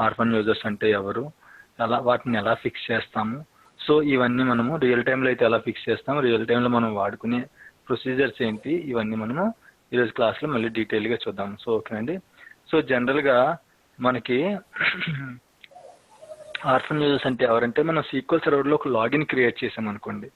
Orphan users అంటే ఎవరు? ఎలా వాటిని ఎలా ఫిక్స్ చేస్తాము? సో ఇవన్నీ మనము రియల్ టైంలో అయితే ఎలా ఫిక్స్ చేస్తాము? రియల్ టైంలో మనం వాడుకునే ప్రొసీజర్స్ ఏంటి? ఇవన్నీ మనము ఈరోజు క్లాస్లో మళ్ళీ డీటెయిల్గా చూద్దాం. సో ఓకే అండి? సో జనరల్గా మనకి ఆర్ఫన్ యూజర్స్ అంటే ఎవరంటే మనం సీక్వల్ సర్వర్లో ఒక లాగిన్ క్రియేట్ చేసాం అనుకోండి.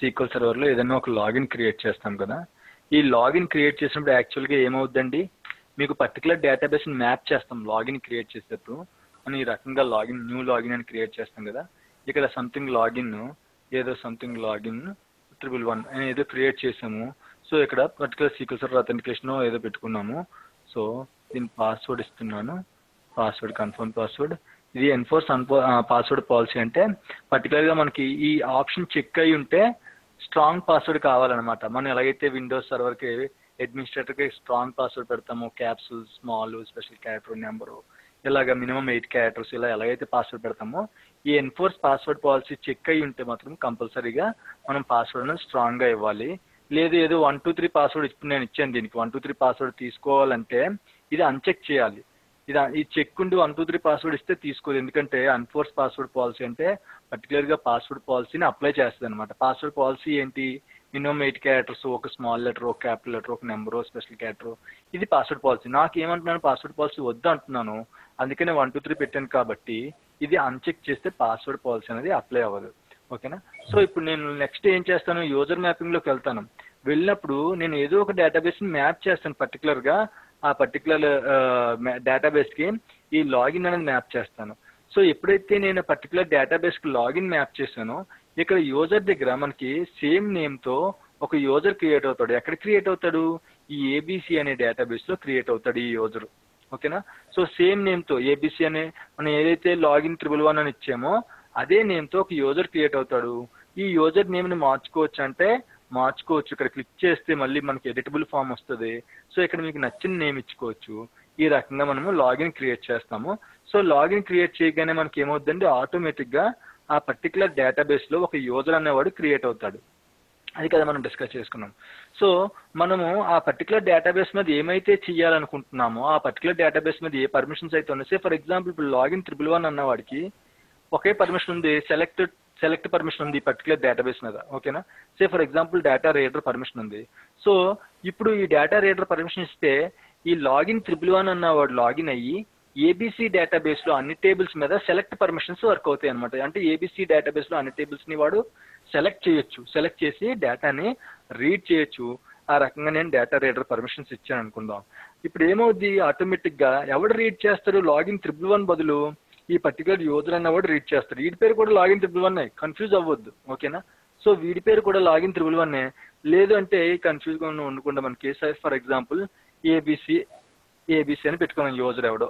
సీక్వల్ సర్వర్లో ఏదైనా ఒక లాగిన్ క్రియేట్ చేస్తాం కదా? ఈ లాగిన్ క్రియేట్ చేసినప్పుడు యాక్చువల్గా ఏమవుద్దండి? మీకు పర్టికులర్ డేటాబేస్ని మ్యాప్ చేస్తాం లాగిన్ క్రియేట్ చేసేటప్పుడు. మనం ఈ రకంగా లాగిన్ న్యూ లాగిన్ అని క్రియేట్ చేస్తాం కదా. ఇక్కడ సంథింగ్ లాగిన్ ఏదో సంథింగ్ లాగిన్ ట్రిపుల్ వన్ అని ఏదో క్రియేట్ చేసాము. సో ఇక్కడ పర్టికులర్ సీక్వల్ సర్వర్ అథెంటికేషన్ ఏదో పెట్టుకున్నాము. సో దీని పాస్వర్డ్ ఇస్తున్నాను. పాస్వర్డ్ కన్ఫర్మ్ పాస్వర్డ్ ఇది ఎన్ఫోర్స్ అన్ఫో పాస్వర్డ్ పాలసీ అంటే పర్టికులర్గా మనకి ఈ ఆప్షన్ చెక్ అయి ఉంటే స్ట్రాంగ్ పాస్వర్డ్ కావాలన్నమాట. మనం ఎలాగైతే విండోస్ సర్వర్కి అడ్మినిస్ట్రేటర్కి స్ట్రాంగ్ పాస్వర్డ్ పెడతాము capsule small special character number ఇలాగ మినిమం ఎయిట్ క్యారెక్టర్స్ ఇలా ఎలాగైతే పాస్వర్డ్ పెడతామో ఈ ఎన్ఫోర్స్ పాస్వర్డ్ పాలసీ చెక్ అయ్యి ఉంటే మాత్రం కంపల్సరీగా మనం పాస్వర్డ్ అనేది స్ట్రాంగ్గా ఇవ్వాలి. లేదు ఏదో వన్ టూ త్రీ పాస్వర్డ్ ఇప్పుడు నేను ఇచ్చాను దీనికి. వన్ టూ త్రీ పాస్వర్డ్ తీసుకోవాలంటే ఇది అన్చెక్ చేయాలి. ఇది ఈ చెక్ ఉండి వన్ టూ త్రీ పాస్వర్డ్ ఇస్తే తీసుకోదు. ఎందుకంటే అన్ఫోర్స్ పాస్వర్డ్ పాలసీ అంటే పర్టికులర్గా పాస్వర్డ్ పాలసీని అప్లై చేస్తుంది అనమాట పాస్వర్డ్ పాలసీ ఏంటి? మినిమం ఎయిట్ క్యారెక్టర్స్ ఒక స్మాల్ లెటర్ ఒక క్యాపిటల్ లెటర్ ఒక నెంబర్ స్పెషల్ క్యారెక్టర్ ఇది పాస్వర్డ్ పాలసీ నాకు ఏమంటున్నాను పాస్వర్డ్ పాలసీ వద్దు అంటున్నాను అందుకనే వన్ టూ త్రీ పెట్టాను కాబట్టి ఇది అన్చెక్ చేస్తే పాస్వర్డ్ పాలసీ అనేది అప్లై అవ్వదు. ఓకేనా? సో ఇప్పుడు నేను నెక్స్ట్ ఏం చేస్తాను? యూజర్ మ్యాపింగ్లోకి వెళ్తాను. వెళ్ళినప్పుడు నేను ఏదో ఒక డేటాబేస్ని మ్యాప్ చేస్తాను పర్టికులర్గా ఆ పర్టికులర్ డేటాబేస్కి uh, ఈ లాగిన్ అనేది మ్యాప్ చేస్తాను. సో ఎప్పుడైతే నేను పర్టికులర్ డేటాబేస్కి లాగిన్ మ్యాప్ చేశానో ఇక్కడ యూజర్ దగ్గర మనకి సేమ్ నేమ్తో ఒక యూజర్ క్రియేట్ అవుతాడు. ఎక్కడ క్రియేట్ అవుతాడు? ఈ ఏబిసి అనే డేటాబేస్లో క్రియేట్ అవుతాడు ఈ యూజర్ ఓకేనా సో సేమ్ నేమ్తో ఏబిసి అనే మనం ఏదైతే లాగిన్ ట్రిపుల్ వన్ అని ఇచ్చామో అదే నేమ్తో ఒక యూజర్ క్రియేట్ అవుతాడు. ఈ యూజర్ నేమ్ని మార్చుకోవచ్చు అంటే మార్చుకోవచ్చు. ఇక్కడ క్లిక్ చేస్తే మళ్ళీ మనకి ఎడిటబుల్ ఫామ్ వస్తుంది. సో ఇక్కడ మీకు నచ్చిన నేమ్ ఇచ్చుకోవచ్చు. ఈ రకంగా మనము లాగిన్ క్రియేట్ చేస్తాము. సో లాగిన్ క్రియేట్ చేయగానే మనకి ఏమవుతుందంటే ఆటోమేటిక్గా ఆ పర్టికులర్ డేటాబేస్లో ఒక యూజర్ అనేవాడు క్రియేట్ అవుతాడు. అది కదా మనం డిస్కస్ చేసుకున్నాం. సో మనము ఆ పర్టికులర్ డేటాబేస్ మీద ఏమైతే చేయాలనుకుంటున్నామో ఆ పర్టికులర్ డేటాబేస్ మీద ఏ పర్మిషన్స్ అయితే ఉన్నాయి ఫర్ ఎగ్జాంపుల్ ఇప్పుడు లాగిన్ ట్రిపుల్ వన్ అన్న వాడికి ఒకే పర్మిషన్ ఉంది సెలెక్ట్ సెలెక్ట్ పర్మిషన్ ఉంది పర్టికులర్ డేటాబేస్ మీద ఓకేనా say for example data reader permission ఉంది. సో ఇప్పుడు ఈ డేటా రీడర్ పర్మిషన్ ఇస్తే ఈ లాగిన్ ట్రిపుల్ వన్ అన్న వాడు లాగిన్ అయ్యి ఏబీసీ డేటాబేస్లో అన్ని టేబుల్స్ మీద సెలెక్ట్ పర్మిషన్స్ వర్క్ అవుతాయి అనమాట అంటే ఏబీసీ డేటాబేస్లో అన్ని టేబుల్స్ని వాడు సెలెక్ట్ చేయొచ్చు. సెలెక్ట్ చేసి డేటాని రీడ్ చేయొచ్చు. ఆ రకంగా నేను డేటా రీడర్ పర్మిషన్స్ ఇచ్చాను అనుకుందాం. ఇప్పుడు ఏమవుద్ది? ఆటోమేటిక్గా ఎవడు రీడ్ చేస్తారు లాగిన్ ట్రిపుల్ వన్ బదులు ఈ పర్టికులర్ యూజర్ అన్న వాడు రీడ్ చేస్తారు వీడి పేరు కూడా లాగిన్ ట్రిపుల్ వన్ కన్ఫ్యూజ్ అవ్వద్దు. ఓకేనా సో వీడి పేరు కూడా లాగిన్ ట్రిపుల్ వన్ లేదు అంటే కన్ఫ్యూజ్గా ఉండకుండా మనకి ఫర్ ఎగ్జాంపుల్ ఏబిసి ఏబిసి అని పెట్టుకున్నాం యూజర్ ఎవడో.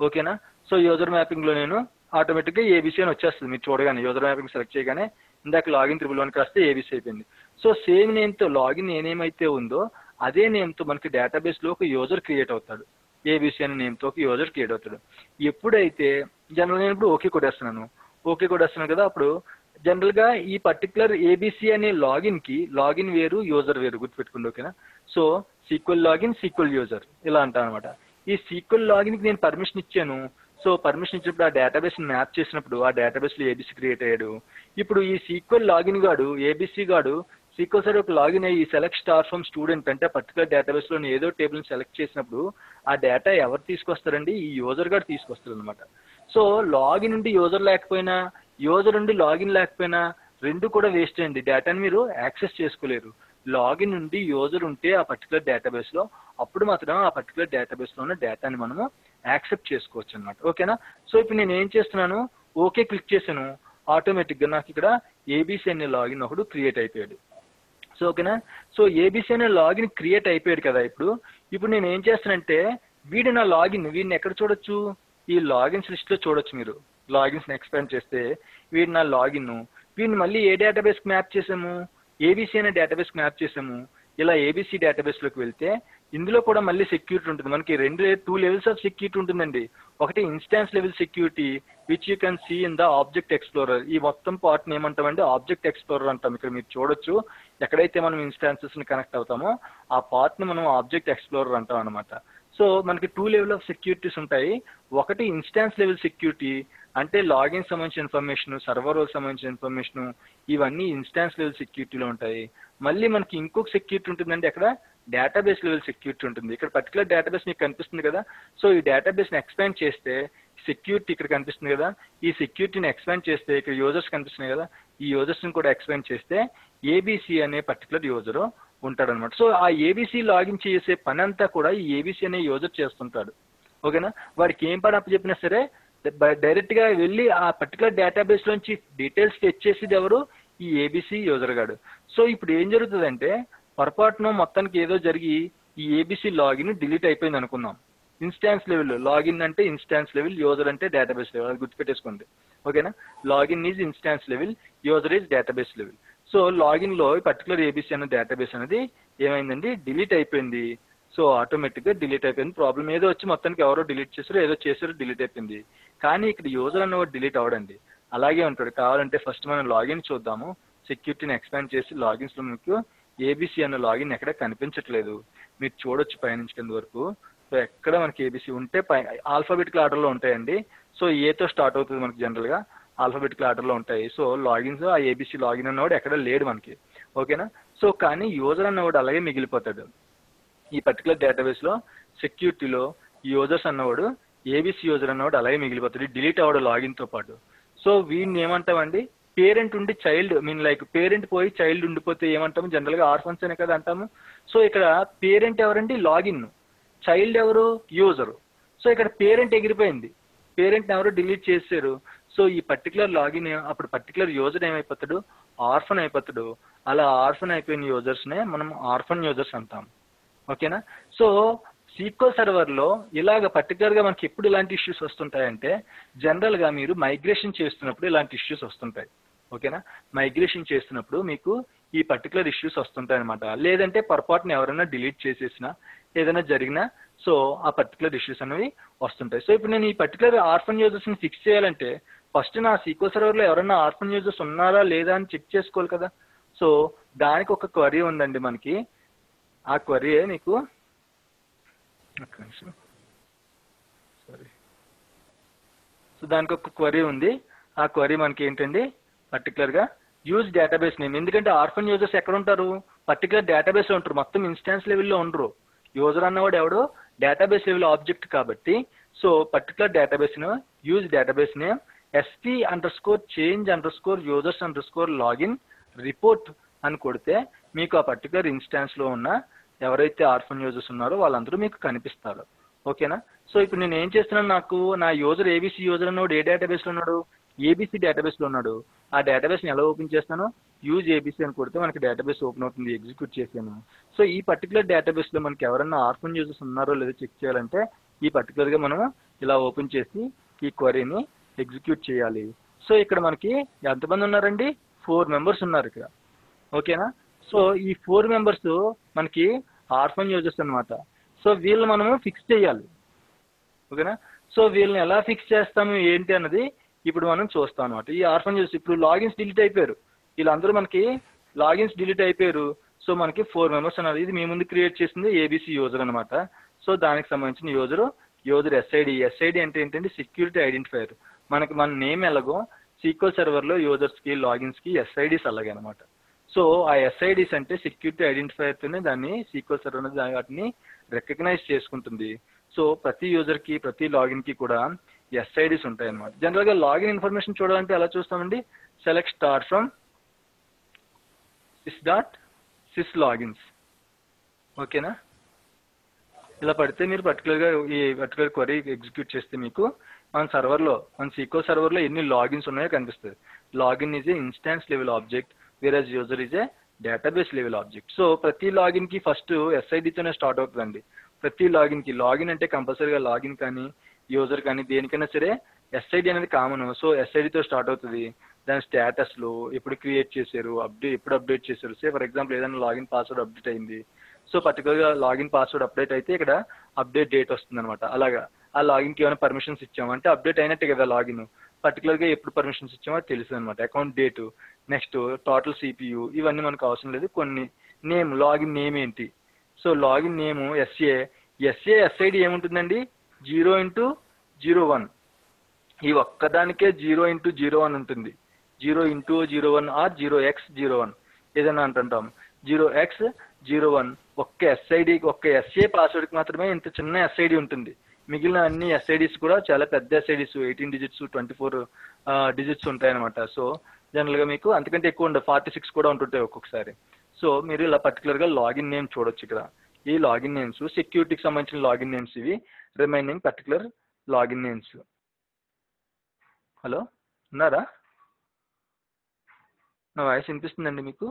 ఓకేనా? సో యూజర్ మ్యాపింగ్లో నేను ఆటోమేటిక్గా ఏబీసీ అని వచ్చేస్తుంది. మీరు చూడగానే యూజర్ మ్యాపింగ్ సెలెక్ట్ చేయగానే ఇందాక లాగిన్ త్రిబుల్ వన్కి వస్తే ఏబిసి అయిపోయింది. సో సేమ్ నేమ్తో లాగిన్ ఏనేమైతే ఉందో అదే నేమ్తో మనకి డేటాబేస్లో ఒక యూజర్ క్రియేట్ అవుతాడు. ఏబిసి అనే నేమ్తో ఒక యూజర్ క్రియేట్ అవుతాడు. ఎప్పుడైతే జనరల్ నేను ఇప్పుడు ఓకే కొట్టేస్తున్నాను. ఓకే కొట్టేస్తున్నాను కదా అప్పుడు జనరల్గా ఈ పర్టికులర్ ఏబిసి అనే లాగిన్కి లాగిన్ వేరు యూజర్ వేరు గుర్తుపెట్టుకోండి ఓకేనా? So SQL login SQL user ఇలా అంటాను అనమాట ఈ సీక్వల్ లాగిన్కి నేను పర్మిషన్ ఇచ్చాను. సో పర్మిషన్ ఇచ్చినప్పుడు ఆ డేటాబేస్ మ్యాప్ చేసినప్పుడు ఆ డేటాబేస్లో ఏబీసీ క్రియేట్ అయ్యాడు. ఇప్పుడు ఈ సీక్వల్ లాగిన్ గాడు ఏబీసీ గాడు సీక్వల్ సర్వర్ లాగిన్ అయ్యి సెలెక్ట్ స్టార్ ఫ్రమ్ స్టూడెంట్ అంటే పర్టికులర్ డేటాబేస్లో ఏదో టేబుల్ని సెలెక్ట్ చేసినప్పుడు ఆ డేటా ఎవరు తీసుకొస్తారండి? ఈ యూజర్ గారు తీసుకొస్తారు అనమాట సో లాగిన్ నుండి యూజర్ లేకపోయినా యూజర్ నుండి లాగిన్ లేకపోయినా రెండు కూడా వేస్ట్ అండి. డేటాని మీరు యాక్సెస్ చేసుకోలేరు. లాగిన్ నుండి యూజర్ ఉంటే ఆ పర్టికులర్ డేటాబేస్లో అప్పుడు మాత్రం ఆ పర్టికులర్ డేటాబేస్లో ఉన్న డేటాని మనము యాక్సెప్ట్ చేసుకోవచ్చు అనమాట ఓకేనా? సో ఇప్పుడు నేను ఏం చేస్తున్నాను? ఓకే క్లిక్ చేశాను. ఆటోమేటిక్గా నాకు ఇక్కడ ఏబీసీ అనే లాగిన్ ఒకడు క్రియేట్ అయిపోయాడు. సో ఓకేనా? సో ఏబీసీ అనే లాగిన్ క్రియేట్ అయిపోయాడు కదా ఇప్పుడు. ఇప్పుడు నేను ఏం చేస్తానంటే వీడు నా లాగిన్ వీడిని ఎక్కడ చూడొచ్చు? ఈ లాగిన్స్ లిస్ట్లో చూడొచ్చు మీరు. లాగిన్స్ని ఎక్స్పాండ్ చేస్తే వీడి నా లాగిన్ వీడిని మళ్ళీ ఏ డేటాబేస్కి మ్యాప్ చేసాము ఏబీసీ అనే డేటాబేస్కి మ్యాప్ చేసాము. ఇలా ఏబీసీ డేటాబేస్లోకి వెళ్తే ఇందులో కూడా మళ్ళీ సెక్యూరిటీ ఉంటుంది. మనకి రెండు టూ లెవెల్స్ ఆఫ్ సెక్యూరిటీ ఉంటుందండి. ఒకటి instance level security which you can see in the object explorer ఈ మొత్తం పార్ట్ని ఏమంటామంటే ఆబ్జెక్ట్ ఎక్స్ప్లోరర్ అంటాం. ఇక్కడ మీరు చూడొచ్చు ఎక్కడైతే మనం ఇన్స్టాన్సెస్ని కనెక్ట్ అవుతామో ఆ పార్ట్ని మనం ఆబ్జెక్ట్ ఎక్స్ప్లోరర్ అంటాం అనమాట సో మనకి టూ లెవెల్ ఆఫ్ సెక్యూరిటీస్ ఉంటాయి. ఒకటి ఇన్స్టాన్స్ లెవెల్ సెక్యూరిటీ అంటే లాగిన్ సంబంధించిన ఇన్ఫర్మేషన్ సర్వర్ సంబంధించిన ఇన్ఫర్మేషన్ ఇవన్నీ ఇన్స్టాన్స్ లెవెల్ సెక్యూరిటీలో ఉంటాయి. మళ్ళీ మనకి ఇంకొక సెక్యూరిటీ ఉంటుందండి అక్కడ డేటాబేస్ లెవెల్ సెక్యూరిటీ ఉంటుంది. ఇక్కడ పర్టికులర్ డేటాబేస్ మీకు కనిపిస్తుంది కదా సో ఈ డేటాబేస్ని ఎక్స్పాండ్ చేస్తే సెక్యూరిటీ ఇక్కడ కనిపిస్తుంది కదా ఈ సెక్యూరిటీని ఎక్స్పాండ్ చేస్తే ఇక్కడ యూజర్స్ కనిపిస్తున్నాయి కదా ఈ యూజర్స్ని కూడా ఎక్స్పాండ్ చేస్తే ఏబీసీ అనే పర్టికులర్ యూజర్ ఉంటాడనమాట. సో ఆ ఏబీసీ లాగిన్ చేసే పని అంతా కూడా ఈ ఏబీసీ అనే యూజర్ చేస్తుంటాడు. ఓకేనా? వాడికి ఏం పని అప్పచెప్పినా సరే డైరెక్ట్గా వెళ్ళి ఆ పర్టికులర్ డేటాబేస్ నుంచి డీటెయిల్స్ తెచ్చేసేది ఎవరు? ఈ ఏబీసీ యూజర్ గాడు. సో ఇప్పుడు ఏం జరుగుతుందంటే పొరపాటున మొత్తానికి ఏదో జరిగి ఈ ఏబీసీ లాగిన్ డిలీట్ అయిపోయింది అనుకుందాం. ఇన్స్టాన్స్ లెవెల్ లాగిన్ అంటే ఇన్స్టాన్స్ లెవెల్ యూజర్ అంటే డేటాబేస్ లెవెల్ అది గుర్తుపెట్టేసుకోండి. ఓకేనా? Login is instance level user is database level so లాగిన్లో particular ABC అనే డేటాబేస్ అనేది ఏమైందండి? డిలీట్ అయిపోయింది. సో ఆటోమేటిక్గా డిలీట్ అయిపోయింది. ప్రాబ్లం ఏదో వచ్చి మొత్తానికి ఎవరో డిలీట్ చేశారు ఏదో చేశారో డిలీట్ అయిపోయింది. కానీ ఇక్కడ యూజర్ అన్నవాడు డిలీట్ అవడండి అలాగే ఉంటాడు. కావాలంటే ఫస్ట్ మనం లాగిన్ చూద్దాము. సెక్యూరిటీని ఎక్స్పాండ్ చేసి లాగిన్స్లో మీకు ఏబీసీ అన్న లాగిన్ ఎక్కడ కనిపించట్లేదు. మీరు చూడొచ్చు పైనుంచి కింద వరకు. సో ఎక్కడ మనకి ఏబీసీ ఉంటే పై ఆల్ఫాబెటికల్ ఆర్డర్లో ఉంటాయండి. సో ఏతో స్టార్ట్ అవుతుంది మనకి జనరల్గా ఆల్ఫాబెటికల్ ఆర్డర్లో ఉంటాయి. సో లాగిన్స్ ఆ ఏబీసీ లాగిన్ అన్నవాడు ఎక్కడ లేడు మనకి. ఓకేనా సో కానీ యూజర్ అన్నవాడు అలాగే మిగిలిపోతాడు. ఈ పర్టికులర్ డేటాబేస్లో సెక్యూరిటీలో యూజర్స్ అన్నవాడు ఏబీసీ యూజర్ అన్నవాడు అలాగే మిగిలిపోతాడు. డిలీట్ అవ్వడు లాగిన్తో పాటు. సో వీడిని ఏమంటామండి? పేరెంట్ ఉండి చైల్డ్ మీన్ లైక్ పేరెంట్ పోయి చైల్డ్ ఉండిపోతే ఏమంటాము? జనరల్గా ఆర్ఫన్స్ అనే కదా అంటాము. సో ఇక్కడ పేరెంట్ ఎవరండి? లాగిన్ చైల్డ్ ఎవరు? యూజరు సో ఇక్కడ పేరెంట్ ఎగిరిపోయింది. పేరెంట్ ఎవరు? డిలీట్ చేశారు. సో ఈ పర్టికులర్ లాగిన్ అప్పుడు పర్టికులర్ యూజర్ ఏమైపోతాడు? ఆర్ఫన్ అయిపోతాడు. అలా ఆర్ఫన్ అయిపోయిన యూజర్స్నే మనం ఆర్ఫన్ యూజర్స్ అంటాం. ఓకేనా? సో సీక్వల్ సర్వర్లో ఇలాగ పర్టికులర్గా మనకి ఎప్పుడు ఇలాంటి ఇష్యూస్ వస్తుంటాయంటే జనరల్గా మీరు మైగ్రేషన్ చేస్తున్నప్పుడు ఇలాంటి ఇష్యూస్ వస్తుంటాయి. ఓకేనా? మైగ్రేషన్ చేస్తున్నప్పుడు మీకు ఈ పర్టికులర్ ఇష్యూస్ వస్తుంటాయి అనమాట లేదంటే పొరపాటున ఎవరైనా డిలీట్ చేసేసినా ఏదైనా జరిగినా సో ఆ పర్టికులర్ ఇష్యూస్ అనేవి వస్తుంటాయి. సో ఇప్పుడు నేను ఈ పర్టికులర్ ఆర్ఫన్ యూజర్స్ని ఫిక్స్ చేయాలంటే ఫస్ట్ నా సీక్వల్ సర్వర్లో ఎవరైనా ఆర్ఫన్ యూజర్స్ ఉన్నారా లేదా అని చెక్ చేసుకోవాలి కదా. సో దానికి ఒక క్వరీ ఉందండి మనకి. ఆ క్వరీ ఒక్క నిమిషం. సారీ సో దానికి ఒక క్వరీ ఉంది. ఆ క్వరీ మనకి ఏంటండి పర్టికులర్గా యూజ్ డేటాబేస్ నేమ్ ఎందుకంటే ఆర్ఫన్ యూజర్స్ ఎక్కడ ఉంటారు పర్టికులర్ డేటాబేస్లో ఉంటారు. మొత్తం ఇన్స్టాన్స్ లెవెల్లో ఉండరు. యూజర్ అన్నవాడు ఎవడు? డేటాబేస్ లెవెల్ ఆబ్జెక్ట్ కాబట్టి. So particular database use database name SP underscore change underscore users underscore login report అని కొడితే మీకు ఆ పర్టికులర్ ఇన్స్టాన్స్లో ఉన్న ఎవరైతే ఆర్ఫన్ యూజర్స్ ఉన్నారో వాళ్ళందరూ మీకు కనిపిస్తారు. ఓకేనా? సో ఇప్పుడు నేను ఏం చేస్తున్నాను నాకు? నా యూజర్ ఏబీసీ యూజర్ ఉన్నాడు ఏ డేటాబేస్లో ఉన్నాడు? ఏబీసీ డేటాబేస్లో ఉన్నాడు. ఆ డేటాబేస్ని ఎలా ఓపెన్ చేస్తాను? యూజ్ ఏబీసీ అని కొడితే మనకి డేటాబేస్ ఓపెన్ అవుతుంది ఎగ్జిక్యూట్ చేసాను సో ఈ పర్టికులర్ డేటాబేస్లో మనకి ఎవరైనా ఆర్ఫన్ యూజర్స్ ఉన్నారో లేదో చెక్ చేయాలంటే ఈ పర్టికులర్గా మనం ఇలా ఓపెన్ చేసి ఈ క్వరీని ఎగ్జిక్యూట్ చేయాలి. సో ఇక్కడ మనకి ఎంతమంది ఉన్నారండి? ఫోర్ మెంబర్స్ ఉన్నారు ఇక్కడ. ఓకేనా? సో ఈ ఫోర్ మెంబర్స్ మనకి ఆర్ఫన్ యూజర్స్ అనమాట సో వీళ్ళు మనము ఫిక్స్ చేయాలి. ఓకేనా? సో వీళ్ళని ఎలా ఫిక్స్ చేస్తాము ఏంటి అన్నది ఇప్పుడు మనం చూస్తాం అనమాట ఈ ఆర్ఫన్ యూజర్స్ ఇప్పుడు లాగిన్స్ డిలీట్ అయిపోయారు. వీళ్ళందరూ మనకి లాగిన్స్ డిలీట్ అయిపోయారు. సో మనకి ఫోర్ మెంబర్స్ అన్నారు ఇది మీ ముందు క్రియేట్ చేసింది ఏబీసీ యూజర్ అనమాట సో దానికి సంబంధించిన యూజర్ యూజర్ ఎస్ఐడి ఎస్ఐడి అంటే ఏంటంటే సెక్యూరిటీ ఐడెంటిఫైర్ మనకి మన నేమ్ ఎలాగో సీక్వల్ సర్వర్లో యూజర్స్కి లాగిన్స్కి ఎస్ఐడిస్ అలాగే అనమాట సో ఆ ఎస్ఐడిస్ అంటే సెక్యూరిటీ ఐడెంటిఫైర్తోనే దాన్ని సీక్వెల్ సర్వర్ అనేది వాటిని రికగ్నైజ్ చేసుకుంటుంది. సో ప్రతి యూజర్కి ప్రతి లాగిన్కి కూడా ఎస్ఐడిస్ ఉంటాయి అనమాట జనరల్గా లాగిన్ ఇన్ఫర్మేషన్ చూడాలంటే ఎలా చూస్తామండి? Select star from sys dot sys logins ఓకేనా? ఇలా పడితే మీరు పర్టికులర్గా ఈ పర్టికులర్ క్వరీ ఎగ్జిక్యూట్ చేస్తే మీకు మన సర్వర్లో మన సీక్వల్ సర్వర్లో ఎన్ని లాగిన్స్ ఉన్నాయో కనిపిస్తుంది. Login is a instance level object versus user is a database level object so ప్రతి లాగిన్కి ఫస్ట్ ఎస్ఐడితోనే స్టార్ట్ అవుతుందండి. ప్రతి లాగిన్కి లాగిన్ అంటే కంపల్సరీగా లాగిన్ కానీ యూజర్ కానీ దేనికైనా సరే ఎస్ఐడి అనేది కామన్ సో ఎస్ఐడితో స్టార్ట్ అవుతుంది. దాని స్టేటస్లు ఎప్పుడు క్రియేట్ చేశారు అప్డేట్ ఎప్పుడు అప్డేట్ చేశారు. సే ఫర్ ఎగ్జాంపుల్ ఏదైనా లాగిన్ పాస్వర్డ్ అప్డేట్ అయింది. సో పర్టికులర్గా లాగిన్ పాస్వర్డ్ అప్డేట్ అయితే ఇక్కడ అప్డేట్ డేట్ వస్తుంది అనమాట అలాగా. ఆ లాగిన్కి ఏమైనా పర్మిషన్స్ ఇచ్చామంటే అప్డేట్ అయినట్టే కదా లాగిన్ పర్టికులర్గా ఎప్పుడు పర్మిషన్స్ ఇచ్చామో తెలుసు అనమాట account date next total CPU ఇవన్నీ మనకు అవసరం లేదు. కొన్ని నేమ్ లాగిన్ నేమ్ ఏంటి? So login name SA SA SID ఏముంటుందండి? Zero into zero one. ఈ ఒక్కదానికే జీరో ఇంటూ జీరో వన్ ఉంటుంది. Zero into zero one or zero x zero one. ఏదైనా అంటుంటాం. Zero x zero one. ఒక్క ఎస్ఐడి ఒక్క SA పాస్వర్డ్కి మాత్రమే ఇంత చిన్న ఎస్ఐడి ఉంటుంది. మిగిలిన అన్ని ఎస్ఐడిస్ కూడా చాలా పెద్ద SIDs eighteen digits twenty four digits ఉంటాయన్నమాట. సో జనరల్గా మీకు అంతకంటే ఎక్కువ ఉండదు ఫార్టీ సిక్స్ కూడా ఉంటుంటాయి ఒక్కొక్కసారి. సో మీరు ఇలా పర్టికులర్గా లాగిన్ నేమ్ చూడొచ్చు ఇక్కడ. ఈ లాగిన్ నేమ్స్ సెక్యూరిటీకి సంబంధించిన లాగిన్ నేమ్స్ ఇవి remaining particular login names. Hello? ఉన్నారా? నా వాయిస్ వినిపిస్తుందండి మీకు?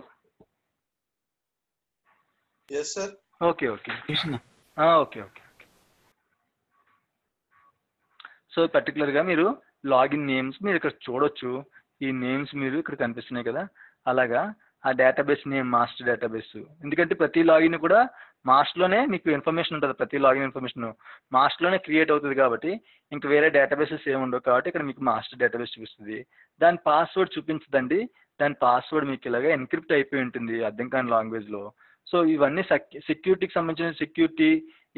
Yes sir okay okay. ఆ, ఓకే ఓకే సో పర్టికులర్గా మీరు లాగిన్ నేమ్స్ మీరు ఇక్కడ చూడొచ్చు. ఈ నేమ్స్ మీరు ఇక్కడ కనిపిస్తున్నాయి కదా? అలాగా ఆ డేటాబేస్ నేమ్ మాస్టర్ డేటాబేస్ ఎందుకంటే ప్రతి లాగిన్ కూడా మాస్టర్లోనే మీకు ఇన్ఫర్మేషన్ ఉంటుంది ప్రతి లాగిన్ ఇన్ఫర్మేషన్ మాస్టర్లోనే క్రియేట్ అవుతుంది కాబట్టి ఇంకా వేరే డేటాబేసెస్ ఏమి ఉండవు కాబట్టి ఇక్కడ మీకు మాస్టర్ డేటాబేస్ చూపిస్తుంది. దాని పాస్వర్డ్ చూపించదండి. దాని పాస్వర్డ్ మీకు ఇలాగ ఎన్క్రిప్ట్ అయిపోయి ఉంటుంది అర్థం కాని లాంగ్వేజ్లో సో ఇవన్నీ సెక్యూరిటీకి సంబంధించిన సెక్యూరిటీ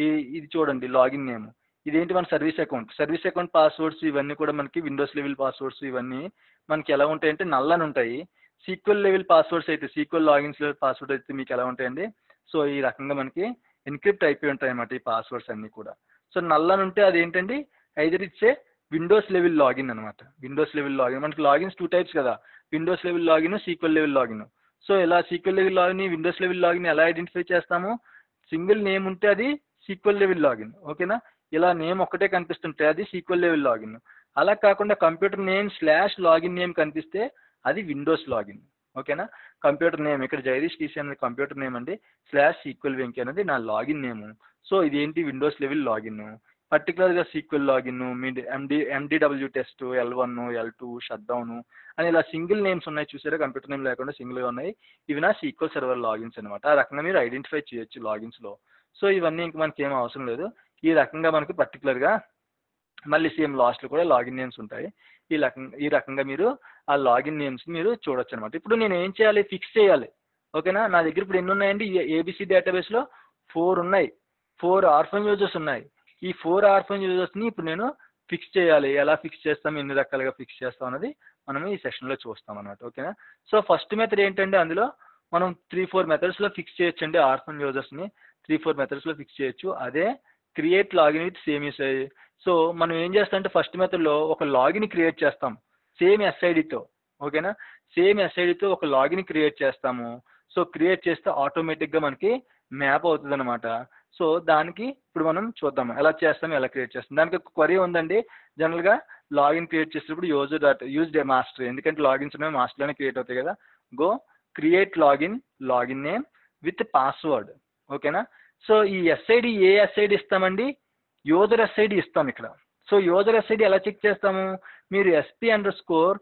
ఈ ఇది చూడండి లాగిన్ నేమ్ ఇదేంటి మన service account? Service account passwords ఇవన్నీ కూడా మనకి విండోస్ లెవెల్ పాస్వర్డ్స్ ఇవన్నీ మనకి ఎలా ఉంటాయంటే నల్లని ఉంటాయి. సీక్వెల్ లెవెల్ పాస్వర్డ్స్ అయితే సీక్వెల్ లాగిన్స్ లెవెల్ పాస్వర్డ్ అయితే మీకు ఎలా ఉంటాయండి? సో ఈ రకంగా మనకి ఎన్క్రిప్ట్ అయిపోయి ఉంటాయి అన్నమాట ఈ పాస్వర్డ్స్ అన్నీ కూడా. సో నల్లని ఉంటే అది ఏంటండి ఐదర్ ఇచ్చే విండోస్ లెవెల్ లాగిన్ అనమాట విండోస్ లెవెల్ లాగిన్. మనకి లాగిన్స్ టూ టైప్స్ కదా. Windows level login SQL level login. So ఇలా SQL level login Windows level login ఎలా ఐడెంటిఫై చేస్తాము? సింగిల్ నేమ్ ఉంటే అది సీక్వెల్ లెవెల్ లాగిన్. ఓకేనా? ఇలా నేమ్ ఒక్కటే కనిపిస్తుంటే అది సీక్వెల్ లెవెల్ లాగిన్ అలా కాకుండా computer name slash login name కనిపిస్తే అది విండోస్ లాగిన్ ఓకేనా కంప్యూటర్ నేమ్ ఇక్కడ జగదీష్ టీసీ అనేది కంప్యూటర్ నేమ్ అండి. స్లాష్ సీక్వెల్ వెంకీ అనేది నా లాగిన్ నేమ్. సో ఇది ఏంటి విండోస్ లెవెల్ లాగిన్ పర్టికులర్గా సీక్వెల్ లాగిన్ మీ MD MDW test L one L two shut down అని ఇలా సింగిల్ నేమ్స్ ఉన్నాయి చూసారా? కంప్యూటర్ నేమ్ లేకుండా సింగిల్గా ఉన్నాయి. ఇవి నా సీక్వెల్ సర్వర్ లాగిన్స్ అనమాట ఆ రకంగా మీరు ఐడెంటిఫై చేయొచ్చు లాగిన్స్లో సో ఇవన్నీ ఇంక మనకి ఏం అవసరం లేదు. ఈ రకంగా మనకు పర్టికులర్గా మళ్ళీ సేమ్ లాస్ట్లో కూడా లాగిన్ నేమ్స్ ఉంటాయి. ఈ రకంగా ఈ రకంగా మీరు ఆ లాగిన్ నేమ్స్ మీరు చూడొచ్చు అనమాట ఇప్పుడు నేను ఏం చేయాలి? ఫిక్స్ చేయాలి. ఓకేనా నా? దగ్గర ఇప్పుడు ఎన్ని ఉన్నాయండి ఏబిసి డేటాబేస్లో ఫోర్ ఉన్నాయి. ఫోర్ ఆర్ఫన్ యూజర్స్ ఉన్నాయి. ఈ ఫోర్ ఆర్ఫన్ యూజర్స్ని ఇప్పుడు నేను ఫిక్స్ చేయాలి. ఎలా ఫిక్స్ చేస్తాం? ఎన్ని రకాలుగా ఫిక్స్ చేస్తాం? అనేది మనం ఈ సెషన్లో చూస్తాం అనమాట ఓకేనా సో ఫస్ట్ మెథడ్ ఏంటంటే అందులో మనం త్రీ ఫోర్ మెథడ్స్లో ఫిక్స్ చేయొచ్చండి ఆర్ఫన్ యూజర్స్ని త్రీ ఫోర్ మెథడ్స్లో ఫిక్స్ చేయొచ్చు. అదే create login with same usage so మనం ఏం చేస్తాం అంటే ఫస్ట్ మెథడ్లో ఒక లాగిన్ క్రియేట్ చేస్తాం. సేమ్ ఎస్ఐడితో ఓకేనా సేమ్ ఎస్ఐడితో ఒక లాగిన్ క్రియేట్ చేస్తాము. సో క్రియేట్ చేస్తే ఆటోమేటిక్గా మనకి మ్యాప్ అవుతుంది అనమాట సో దానికి ఇప్పుడు మనం చూద్దాం. ఎలా చేస్తాం ఎలా క్రియేట్ చేస్తాం. దానికి ఒక క్వరీ ఉందండి. జనరల్గా లాగిన్ క్రియేట్ చేసేటప్పుడు user dot use the master ఎందుకంటే లాగిన్స్ అనేవి మాస్టర్లోనే క్రియేట్ అవుతాయి కదా. Go create login login name with password ఓకేనా సో ఈ ఎస్ఐడి ఏ ఎస్ఐడి ఇస్తామండి? యూజర్ ఎస్ఐడి ఇస్తాం ఇక్కడ. సో యూజర్ ఎస్ఐడి ఎలా చెక్ చేస్తాము? మీరు SP underscore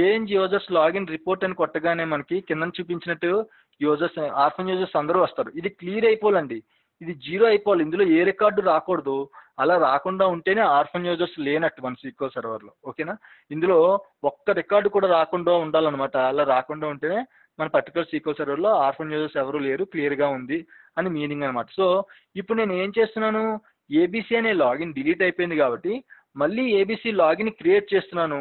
change users login report అని కొట్టగానే మనకి కింద చూపించినట్టు యూజర్స్ ఆర్ఫన్ యూజర్స్ అందరూ వస్తారు. ఇది క్లియర్ అయిపోవాలండి. ఇది జీరో అయిపోవాలి. ఇందులో ఏ రికార్డు రాకూడదు. అలా రాకుండా ఉంటేనే ఆర్ఫన్ యూజర్స్ లేనట్టు మన సీక్వల్ సర్వర్లో ఓకేనా? ఇందులో ఒక్క రికార్డు కూడా రాకుండా ఉండాలన్నమాట. అలా రాకుండా ఉంటేనే మన పర్టికులర్ సీక్వల్ సర్వర్లో ఆర్ఫన్ యూజర్స్ ఎవరు లేరు క్లియర్గా ఉంది అని మీనింగ్ అనమాట సో ఇప్పుడు నేను ఏం చేస్తున్నాను? ఏబీసీ అనే లాగిన్ డిలీట్ అయిపోయింది కాబట్టి మళ్ళీ ఏబీసీ లాగిన్ క్రియేట్ చేస్తున్నాను.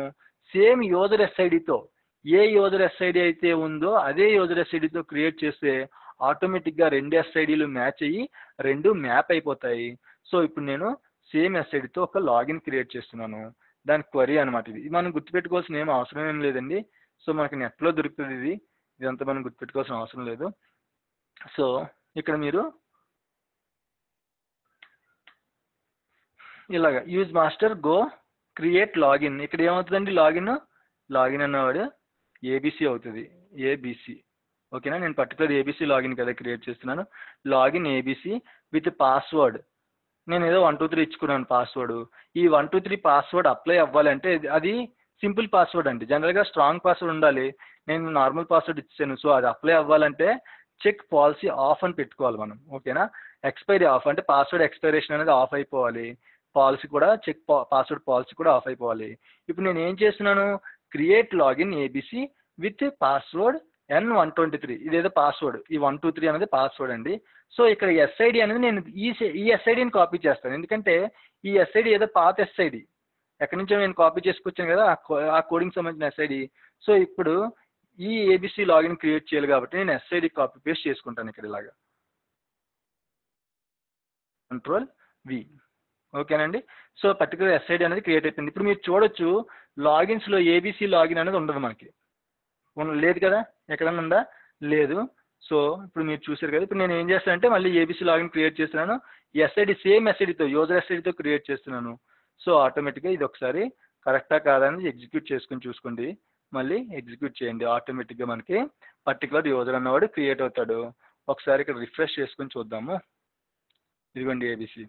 సేమ్ యూజర్ ఎస్ఐడితో ఏ యూజర్ ఎస్ఐడి అయితే ఉందో అదే యూజర్ ఎస్ఐడితో క్రియేట్ చేస్తే ఆటోమేటిక్గా రెండు ఎస్ఐడిలు మ్యాచ్ అయ్యి రెండు మ్యాప్ అయిపోతాయి. సో ఇప్పుడు నేను సేమ్ ఎస్ఐడితో ఒక లాగిన్ క్రియేట్ చేస్తున్నాను. దాని క్వరీ అనమాట ఇది. ఇది మనం గుర్తుపెట్టుకోవాల్సిన ఏం అవసరం ఏం లేదండి. సో మనకి నెట్లో దొరుకుతుంది ఇది. ఇదంతా మనం గుర్తుపెట్టుకోవాల్సిన అవసరం లేదు. సో ఇక్కడ మీరు ఇలాగ use master go create login ఇక్కడ ఏమవుతుందండి? లాగిన్ లాగిన్ అన్నవాడు ఏబిసి అవుతుంది. ఏబిసి ఓకేనా? నేను పర్టికులర్ ఏబిసి లాగిన్ కదా క్రియేట్ చేస్తున్నాను. లాగిన్ ఏబిసి విత్ పాస్వర్డ్ నేను ఏదో వన్ టూ త్రీ ఇచ్చుకున్నాను పాస్వర్డ్ ఈ one two three password apply అవ్వాలంటే అది సింపుల్ పాస్వర్డ్ అండి. జనరల్గా స్ట్రాంగ్ పాస్వర్డ్ ఉండాలి. నేను నార్మల్ పాస్వర్డ్ ఇచ్చాను సో అది అప్లై అవ్వాలంటే చెక్ పాలసీ ఆఫ్ అని పెట్టుకోవాలి మనం. ఓకేనా ఎక్స్పైరీ ఆఫ్ అంటే పాస్వర్డ్ ఎక్స్పైరేషన్ అనేది ఆఫ్ అయిపోవాలి. పాలసీ కూడా చెక్ పాస్వర్డ్ పాలసీ కూడా ఆఫ్ అయిపోవాలి. ఇప్పుడు నేను ఏం చేస్తున్నాను? Create login ABC with password N one twenty three ఇదేదో పాస్వర్డ్ ఈ వన్ టూ త్రీ అనేది పాస్వర్డ్ అండి. సో ఇక్కడ ఎస్ఐడి అనేది నేను ఈ ఈ ఎస్ఐడిని కాపీ చేస్తాను. ఎందుకంటే ఈ ఎస్ఐడి ఏదో పాత ఎస్ఐడి ఎక్కడి నుంచో నేను కాపీ చేసుకొచ్చాను కదా ఆ కో- ఆ కోడింగ్ సంబంధించిన ఎస్ఐడి సో ఇప్పుడు ఈ ఏబిసి లాగిన్ క్రియేట్ చేయాలి కాబట్టి నేను ఎస్ఐడి కాపీ పేస్ట్ చేసుకుంటాను ఇక్కడ ఇలాగా. కంట్రోల్ వి ఓకేనండి? సో పర్టికులర్ ఎస్ఐడి అనేది క్రియేట్ అయిపోయింది. ఇప్పుడు మీరు చూడొచ్చు లాగిన్స్లో ఏబిసి లాగిన్ అనేది ఉండదు మనకి. లేదు కదా? ఎక్కడన్నా ఉందా? లేదు. సో ఇప్పుడు మీరు చూసారు కదా? ఇప్పుడు నేను ఏం చేస్తానంటే మళ్ళీ ఏబిసి లాగిన్ క్రియేట్ చేస్తున్నాను. ఎస్ఐడి సేమ్ ఎస్ఐడితో యూజర్ ఎస్ఐడితో క్రియేట్ చేస్తున్నాను. సో ఆటోమేటిక్గా ఇది ఒకసారి కరెక్టా కాదా అని ఎగ్జిక్యూట్ చేసుకుని చూసుకోండి. మళ్ళీ ఎగ్జిక్యూట్ చేయండి ఆటోమేటిక్గా మనకి పర్టికులర్ యూజర్ అన్నవాడు క్రియేట్ అవుతాడు. ఒకసారి ఇక్కడ రిఫ్రెష్ చేసుకుని చూద్దాము. ఇదిగోండి ఏబిసి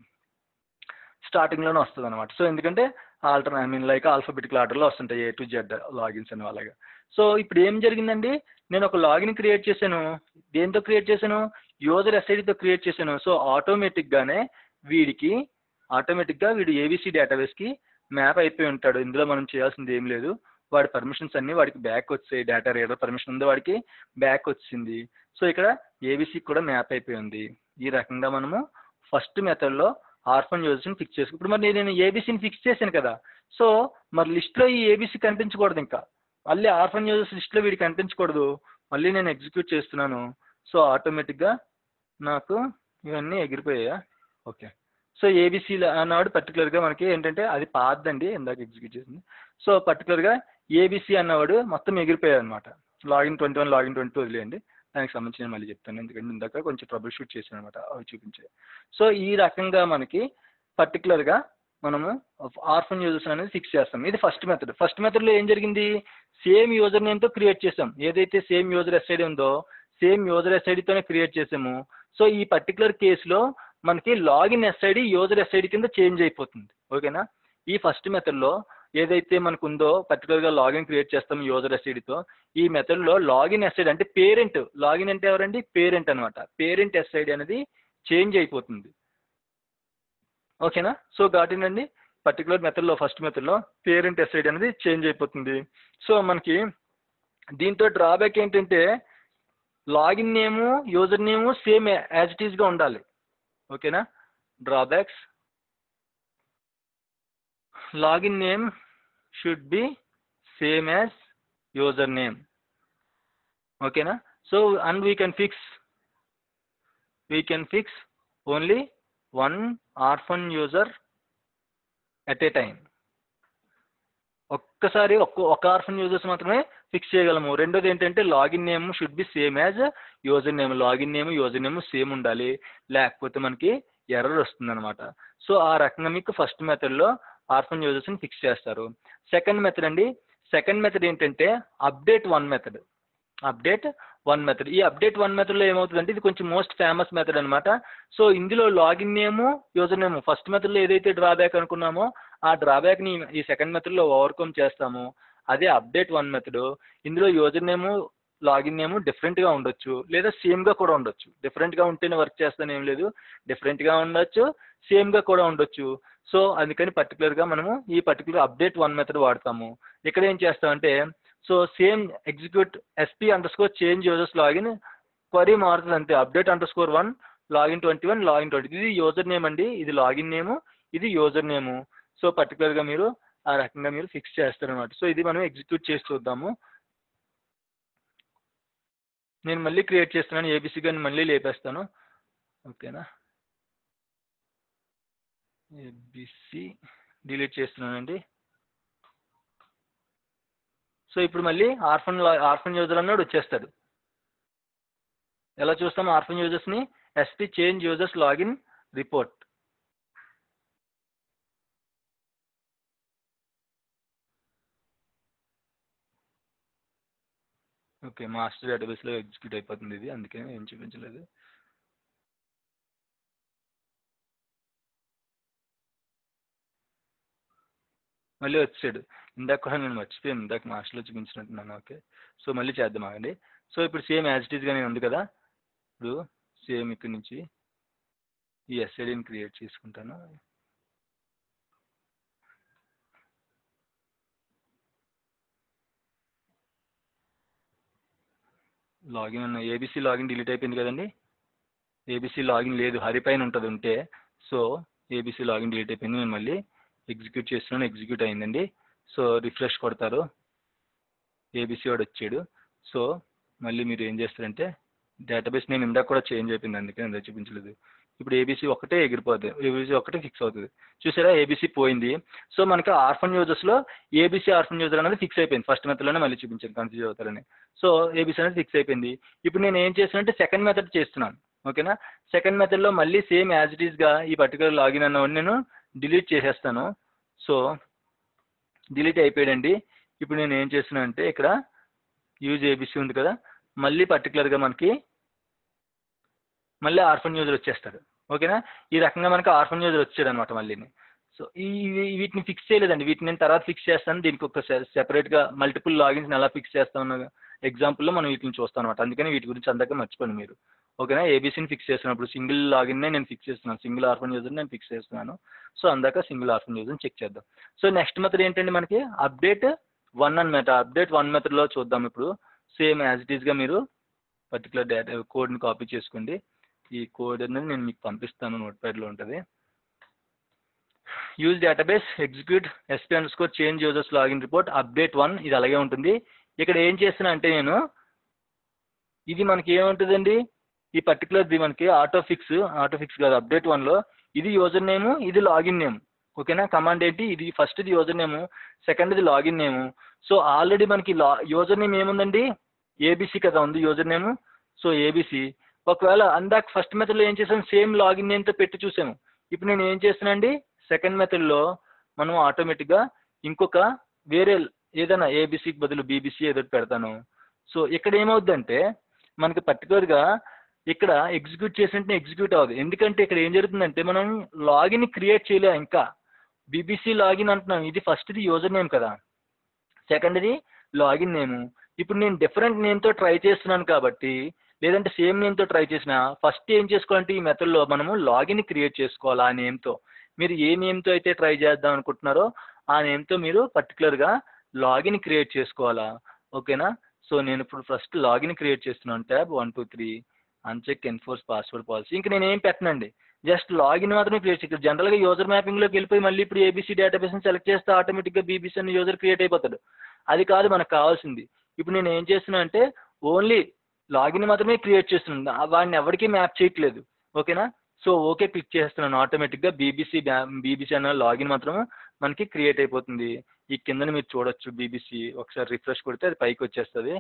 స్టార్టింగ్లోనే వస్తుంది అనమాట సో ఎందుకంటే alter I mean like alphabetical ఆర్డర్లో వస్తుంటాయి ఏ టు జెడ్ లాగిన్స్ అని అలాగా సో ఇప్పుడు ఏం జరిగిందండి? నేను ఒక లాగిన్ క్రియేట్ చేశాను. దేంతో క్రియేట్ చేశాను? యూజర్ ఎస్ఐడితో క్రియేట్ చేశాను. సో ఆటోమేటిక్గానే వీడికి ఆటోమేటిక్గా వీడు ఏబిసి డేటాబేస్కి మ్యాప్ అయిపోయి ఉంటాడు. ఇందులో మనం చేయాల్సింది ఏం లేదు. వాడి పర్మిషన్స్ అన్నీ వాడికి బ్యాక్ వచ్చాయి. డేటా రీడర్ పర్మిషన్ ఉంది వాడికి బ్యాక్ వచ్చింది. సో ఇక్కడ ఏబీసీ కూడా మ్యాప్ అయిపోయింది. ఈ రకంగా మనము ఫస్ట్ మెథడ్లో ఆర్ఫన్ యూజర్స్ని ఫిక్స్ చేసుకు ఇప్పుడు మరి నేను ఏబీసీని ఫిక్స్ చేశాను కదా. సో మరి లిస్ట్లో ఈ ఏబీసీ కనిపించకూడదు ఇంకా. మళ్ళీ ఆర్ఫన్ యూజర్స్ లిస్ట్లో వీడికి కనిపించకూడదు. మళ్ళీ నేను ఎగ్జిక్యూట్ చేస్తున్నాను. సో ఆటోమేటిక్గా నాకు ఇవన్నీ ఎగిరిపోయాయా? ఓకే. సో ఏబిసి అన్నవాడు పర్టికులర్గా మనకి ఏంటంటే అది పాతదండి. ఇందాక ఎగ్జిక్యూట్ చేసింది. సో పర్టికులర్గా ఏబిసి అన్నవాడు మొత్తం ఎగిరిపోయాడు అనమాట login twenty one login twenty two వదిలేయండి. దానికి సంబంధించి నేను మళ్ళీ చెప్తాను. ఎందుకంటే ఇందాక కొంచెం ట్రబుల్ షూట్ చేశాను అనమాట అవి చూపించే. సో ఈ రకంగా మనకి పర్టికులర్గా మనము ఆర్ఫన్ యూజర్స్ అనేది ఫిక్స్ చేస్తాం. ఇది ఫస్ట్ మెథడ్ ఫస్ట్ మెథడ్లో ఏం జరిగింది? సేమ్ యూజర్ నేమ్తో క్రియేట్ చేసాం. ఏదైతే సేమ్ యూజర్ ఎస్ఐడి ఉందో సేమ్ యూజర్ ఎస్ఐడితోనే క్రియేట్ చేసాము. సో ఈ పర్టికులర్ కేసులో మనకి లాగిన్ ఎస్ఐడి యూజర్ ఎస్ఐడి కింద చేంజ్ అయిపోతుంది. ఓకేనా ఈ ఫస్ట్ మెథడ్లో ఏదైతే మనకు ఉందో పర్టికులర్గా లాగిన్ క్రియేట్ చేస్తాం యూజర్ ఎస్ఐడితో ఈ మెథడ్లో లాగిన్ ఎస్ఐడి అంటే పేరెంట్ లాగిన్ అంటే ఎవరండి? పేరెంట్ అనమాట పేరెంట్ ఎస్ఐడి అనేది చేంజ్ అయిపోతుంది. ఓకేనా? సో గాటినండి పర్టికులర్ మెథడ్లో ఫస్ట్ మెథడ్లో పేరెంట్ ఎస్ఐడి అనేది చేంజ్ అయిపోతుంది. సో మనకి దీంతో డ్రాబ్యాక్ ఏంటంటే login name user name same as it ఈస్గా ఉండాలి. ఓకేనా? Drawbacks login name should be same as username. Okay na? So and we can fix we can fix only one orphan user at a time. ఒక్కసారి ఒక్క ఒక orphan users మాత్రమే fix చేయగలము. రెండోది ఏంటంటే login name should be same as user name login name user name same ఉండాలి. లేకపోతే మనకి ఎర్రర్ వస్తుంది అనమాట సో ఆ రకంగా మీకు ఫస్ట్ మెథడ్లో ఆర్ఫన్ యూజర్స్ని ఫిక్స్ చేస్తారు. సెకండ్ మెథడ్ అండి. సెకండ్ మెథడ్ ఏంటంటే update one method update one method ఈ అప్డేట్ వన్ మెథడ్లో ఏమవుతుందంటే ఇది కొంచెం మోస్ట్ ఫేమస్ మెథడ్ అనమాట సో ఇందులో login name user name first మెథడ్లో ఏదైతే డ్రాబ్యాక్ అనుకున్నామో ఆ డ్రాబ్యాక్ని ఈ సెకండ్ మెథడ్లో ఓవర్కమ్ చేస్తాము. అదే అప్డేట్ వన్ మెథడ్ ఇందులో యూజర్ నేము లాగిన్ నేము డిఫరెంట్గా ఉండొచ్చు. లేదా సేమ్గా కూడా ఉండొచ్చు. డిఫరెంట్గా ఉంటేనే వర్క్ చేస్తాను ఏం లేదు డిఫరెంట్గా ఉండొచ్చు. సేమ్గా కూడా ఉండొచ్చు. సో అందుకని పర్టికులర్గా మనము ఈ పర్టికులర్ అప్డేట్ వన్ మెథడ్ వాడతాము. ఇక్కడ ఏం చేస్తామంటే so same execute SP underscore change users login query మారుతుంది అంతే. Update underscore one login twenty one login twenty ఇది యూజర్ నేమ్ అండి. ఇది లాగిన్ నేము ఇది యూజర్ నేము సో పర్టికులర్గా మీరు ఆ రకంగా మీరు ఫిక్స్ చేస్తారనమాట సో ఇది మనం ఎగ్జిక్యూట్ చేసి చూద్దాము. నేను మళ్ళీ క్రియేట్ చేస్తున్నాను ఏబీసీ కానీ మళ్ళీ లేపేస్తాను. ఓకేనా? ఏబిసి డిలీట్ చేస్తున్నానండి. సో ఇప్పుడు మళ్ళీ ఆర్ఫన్ ఆర్ఫన్ యూజర్ అన్నాడు వచ్చేస్తాడు. ఎలా చూస్తాం orphan యూజర్స్ని? SP change users login report okay master డేటాబేస్లో ఎగ్జిక్యూట్ అయిపోతుంది ఇది అందుకే ఏం చూపించలేదు. మళ్ళీ వచ్చాడు. ఇందాక కూడా నేను మర్చిపోయాను. ఇందాక మాస్టర్లో చూపించినట్టున్నాను ఓకే సో మళ్ళీ చేద్దాం ఆగండి. సో ఇప్పుడు సేమ్ యాజ్ ఇట్ ఈస్గానే ఉంది కదా? ఇప్పుడు సేమ్ ఇక్కడి నుంచి ఈ ఎస్ఐడిని క్రియేట్ చేసుకుంటాను. లాగిన్ ఉన్న ఏబీసీ లాగిన్ డిలీట్ అయిపోయింది కదండి? ఏబీసీ లాగిన్ లేదు. హరి పైన ఉంటుంది ఉంటే. సో ఏబీసీ లాగిన్ డిలీట్ అయిపోయింది నేను మళ్ళీ ఎగ్జిక్యూట్ చేస్తున్నాను ఎగ్జిక్యూట్ అయిందండి. సో రిఫ్రెష్ కొడతారు. ఏబీసీ వాడు వచ్చాడు. సో మళ్ళీ మీరు ఏం చేస్తారంటే డేటాబేస్ నేను ఇందాక కూడా చేంజ్ అయిపోయింది అందుకే ఇందాక చూపించలేదు. ఇప్పుడు ఏబీసీ ఒకటే ఎగిరిపోతుంది ఏబీసీ ఒకటే ఫిక్స్ అవుతుంది. చూసారా ఏబీసీ పోయింది. సో మనకి ఆర్ఫన్ యూజర్స్లో ఏబీసీ ఆర్ఫన్ యూజర్ అనేది ఫిక్స్ అయిపోయింది. ఫస్ట్ మెథడ్లోనే మళ్ళీ చూపించాను కన్ఫ్యూజ్ అవుతారని. సో ఏబీసీ అనేది ఫిక్స్ అయిపోయింది. ఇప్పుడు నేను ఏం చేస్తానంటే సెకండ్ మెథడ్ చేస్తున్నాను. ఓకేనా సెకండ్ మెథడ్లో మళ్ళీ సేమ్ యాజ్ ఇట్ ఈస్గా ఈ పర్టికులర్ లాగిన్ అన్నవాడిని నేను డిలీట్ చేసేస్తాను. సో డిలీట్ అయిపోయాడండి. ఇప్పుడు నేను ఏం చేస్తున్నా అంటే ఇక్కడ యూజ్ ఏబీసీ ఉంది కదా మళ్ళీ పర్టికులర్గా మనకి మళ్ళీ ఆర్ఫన్ యూజర్ వచ్చేస్తాడు. ఓకేనా? ఈ రకంగా మనకి ఆర్ఫన్ యూజర్ వచ్చాడు అనమాట మళ్ళీ సో ఈ ఈ- వీటిని ఫిక్స్ చేయలేదండి. వీటిని నేను తర్వాత ఫిక్స్ చేస్తాను. దీనికి ఒక సెపరేట్గా మల్టిపుల్ లాగిన్స్ ఎలా ఫిక్స్ చేస్తామన్న ఎగ్జాంపుల్లో మనం వీటిని చూస్తాం అనమాట అందుకని వీటి గురించి అందాక మర్చిపోండి మీరు. ఓకేనా? ఏబీసీని ఫిక్స్ చేస్తున్నప్పుడు సింగిల్ లాగిన్నే నేను ఫిక్స్ చేస్తున్నాను. సింగిల్ ఆర్ఫన్ యూజర్ నేను ఫిక్స్ చేస్తున్నాను. సో అందాక సింగిల్ ఆర్ఫన్ యూజర్ చెక్ చేద్దాం. సో నెక్స్ట్ మెథడ్ ఏంటండి మనకి? అప్డేట్ వన్ అన్నమాట అప్డేట్ వన్ మెథడ్లో చూద్దాం ఇప్పుడు. సేమ్ యాజ్ ఇట్ ఈస్గా మీరు పర్టికులర్ డేటా కోడ్ని కాపీ చేసుకోండి. ఈ కోడ్ అనేది నేను మీకు పంపిస్తాను. నోట్ప్యాడ్లో ఉంటుంది. Use database execute SP underscore change users login report update one ఇది అలాగే ఉంటుంది. ఇక్కడ ఏం చేస్తున్నా అంటే నేను ఇది మనకి ఏముంటుందండి ఈ పర్టికులర్ ఇది మనకి ఆటో ఫిక్స్ ఆటో ఫిక్స్ కాదు అప్డేట్ వన్లో ఇది యూజర్ నేమ్ ఇది లాగిన్ నేమ్ ఓకేనా కమాండ్ ఏంటి? ఇది ఫస్ట్ది యూజర్ నేమ్ సెకండ్ ఇది లాగిన్ నేమ్ సో ఆల్రెడీ మనకి లా యూజర్ నేమ్ ఏముందండి? ఏబీసీ కదా ఉంది యూజర్ నేమ్ సో ఏబీసీ ఒకవేళ అందాక ఫస్ట్ మెథడ్లో ఏం చేసాం సేమ్ లాగిన్ నేమ్తో పెట్టి చూసాము ఇప్పుడు నేను ఏం చేస్తున్నానండి? సెకండ్ మెథడ్లో మనం ఆటోమేటిక్గా ఇంకొక వేరే ఏదైనా ఏబీసీకి బదులు బీబీసీ ఏదో పెడతాను. సో ఇక్కడ ఏమవుద్దంటే మనకి పర్టికులర్గా ఇక్కడ ఎగ్జిక్యూట్ చేసినట్టు ఎగ్జిక్యూట్ అవ్వదు. ఎందుకంటే ఇక్కడ ఏం జరుగుతుందంటే మనం లాగిన్ క్రియేట్ చేయలే ఇంకా. బీబీసీ లాగిన్ అంటున్నాం. ఇది ఫస్ట్ది యూజర్ నేమ్ కదా. సెకండ్ది లాగిన్ నేమ్ ఇప్పుడు నేను డిఫరెంట్ నేమ్తో ట్రై చేస్తున్నాను కాబట్టి లేదంటే సేమ్ నేమ్తో ట్రై చేసినా ఫస్ట్ ఏం చేసుకోవాలంటే ఈ మెథడ్లో మనము లాగిన్ క్రియేట్ చేసుకోవాలి ఆ నేమ్తో మీరు ఏ నేమ్తో అయితే ట్రై చేద్దాం అనుకుంటున్నారో ఆ నేమ్తో మీరు పర్టికులర్గా లాగిన్ క్రియేట్ చేసుకోవాలా. ఓకేనా? సో నేను ఇప్పుడు ఫస్ట్ లాగిన్ క్రియేట్ చేస్తున్నాను. Tab one two three uncheck enforce password policy ఇంక నేను ఏం పెట్టనండి. జస్ట్ లాగిన్ మాత్రమే క్రియేట్ ఇక్కడ జనరల్గా యూజర్ మ్యాపింగ్లోకి వెళ్ళిపోయి మళ్ళీ ఇప్పుడు ఏబీసీ డేటాబేస్ని సెలెక్ట్ చేస్తే ఆటోమేటిక్గా బీబీసీ అని యూజర్ క్రియేట్ అయిపోతాడు. అది కాదు మనకు కావాల్సింది. ఇప్పుడు నేను ఏం చేస్తున్నా అంటే ఓన్లీ లాగిన్ మాత్రమే క్రియేట్ చేస్తున్నాను. వాడిని ఎవరికీ మ్యాప్ చేయట్లేదు. ఓకేనా సో ఓకే క్లిక్ చేస్తున్నాను. ఆటోమేటిక్గా బీబీసీ బీబీసీ అన్న లాగిన్ మాత్రం మనకి క్రియేట్ అయిపోతుంది. ఈ కిందన మీరు చూడొచ్చు బీబీసీ ఒకసారి రిఫ్రెష్ కొడితే అది పైకి వచ్చేస్తుంది.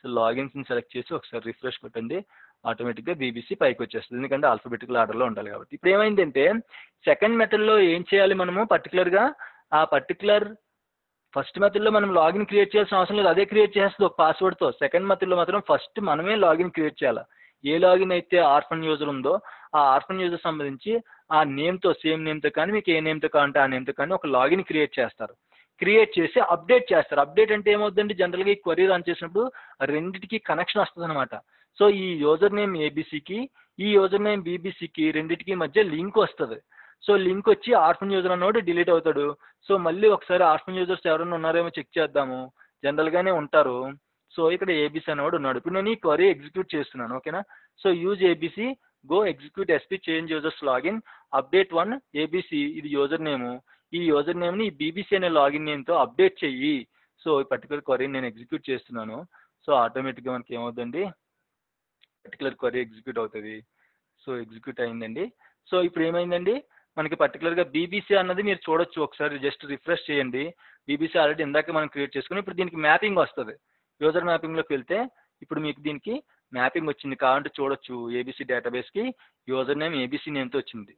సో లాగిన్స్ని సెలెక్ట్ చేసి ఒకసారి రిఫ్రెష్ కొట్టండి. ఆటోమేటిక్గా బీబీసీ పైకి వచ్చేస్తుంది ఎందుకంటే ఆల్ఫబెటికల్ ఆర్డర్లో ఉండాలి కాబట్టి. ఇప్పుడు ఏమైందంటే సెకండ్ మెథడ్లో ఏం చేయాలి మనము? పర్టికులర్గా ఆ పర్టికులర్ ఫస్ట్ మెథడ్లో మనం లాగిన్ క్రియేట్ చేయాల్సిన అవసరం లేదు. అదే క్రియేట్ చేస్తుంది ఒక పాస్వర్డ్తో సెకండ్ మెథడ్లో మాత్రం ఫస్ట్ మనమే లాగిన్ క్రియేట్ చేయాలి. ఏ లాగిన్ అయితే ఆర్ఫన్ యూజర్ ఉందో ఆ ఆర్ఫన్ యూజర్ సంబంధించి ఆ నేమ్తో సేమ్ నేమ్తో కానీ మీకు ఏ నేమ్తో కావాలంటే ఆ నేమ్తో కానీ ఒక లాగిన్ క్రియేట్ చేస్తారు. క్రియేట్ చేసి అప్డేట్ చేస్తారు. అప్డేట్ అంటే ఏమవుతుందండి జనరల్గా ఈ క్వరీ రన్ చేసినప్పుడు రెండింటికి కనెక్షన్ వస్తుంది అనమాట సో ఈ యూజర్ నేమ్ ఏబీసీకి ఈ యూజర్ నేమ్ బీబీసీకి రెండింటికి మధ్య లింక్ వస్తుంది. సో లింక్ వచ్చి ఆర్ఫన్ యూజర్ అన్నోడు డిలీట్ అవుతాడు. సో మళ్ళీ ఒకసారి ఆర్ఫన్ యూజర్స్ ఎవరైనా ఉన్నారేమో చెక్ చేద్దాము. జనరల్గానే ఉంటారు. సో ఇక్కడ ఏబీసీ అనేవాడు ఉన్నాడు. ఇప్పుడు నేను ఈ క్వరీ ఎగ్జిక్యూట్ చేస్తున్నాను ఓకేనా so use ABC go execute SP change users login update one ABC ఇది యూజర్ నేము. ఈ యూజర్ నేమ్ని ఈ బీబీసీ అనే లాగిన్ నేమ్తో అప్డేట్ చెయ్యి. సో ఈ పర్టికులర్ క్వరీని నేను ఎగ్జిక్యూట్ చేస్తున్నాను. సో ఆటోమేటిక్గా మనకి ఏమవుతుంది పర్టికులర్ క్వరీ ఎగ్జిక్యూట్ అవుతుంది. సో ఎగ్జిక్యూట్ అయిందండి. సో ఇప్పుడు ఏమైందండి? మనకి పర్టికులర్గా బీబీసీ అన్నది మీరు చూడొచ్చు ఒకసారి జస్ట్ రిఫ్రెష్ చేయండి. బీబీసీ ఆల్రెడీ ఇందాక మనం క్రియేట్ చేసుకుని ఇప్పుడు దీనికి మ్యాపింగ్ వస్తుంది. యూజర్ మ్యాపింగ్లోకి వెళ్తే ఇప్పుడు మీకు దీనికి మ్యాపింగ్ వచ్చింది కావాలంటే చూడొచ్చు. ఏబీసీ డేటాబేస్కి యూజర్ నేమ్ ఏబీసీ నేమ్తో వచ్చింది.